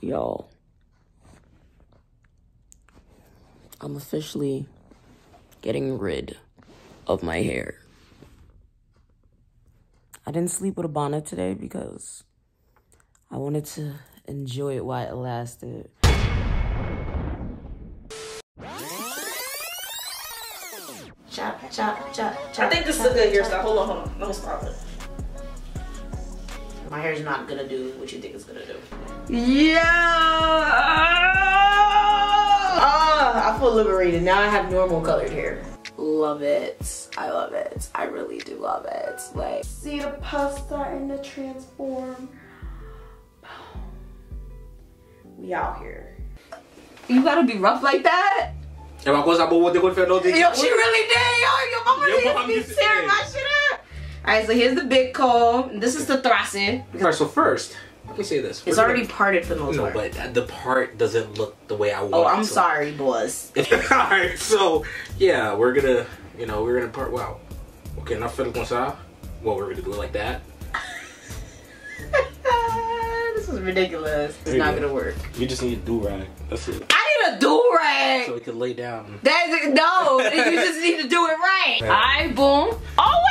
Y'all. I'm officially getting rid of my hair. I didn't sleep with a bonnet today because I wanted to enjoy it while it lasted. Chop, chop, chop, chop. I think this is a good hairstyle. Hold on, hold on. Let me stop it. My hair's not gonna do what you think it's gonna do. Yeah. Ah, I feel liberated. Now I have normal colored hair. Love it. I love it. I really do love it. Like, See the puff starting to transform. We out here. you gotta be rough like that? É uma coisa boa de quando Fernando tem Yo, she really did. Yo, your mama Your did mom be used to tearing my shit up. Alright, so here's the big comb. This is the thrusting. Alright, so first, let me say this. It's already gonna- parted for the most No, part. but the part doesn't look the way I want. oh, I'm to. sorry, boys. Alright, so yeah, we're gonna, you know, we're gonna part. Wow. Okay, now Philip Gonçalves. Well, we're gonna do it like that. this is ridiculous. It's not go. gonna work. You just need a do rag. That's it. I need a do rag. So we can lay down. That's it. No, you just need to do it right. Right. Alright, boom. Oh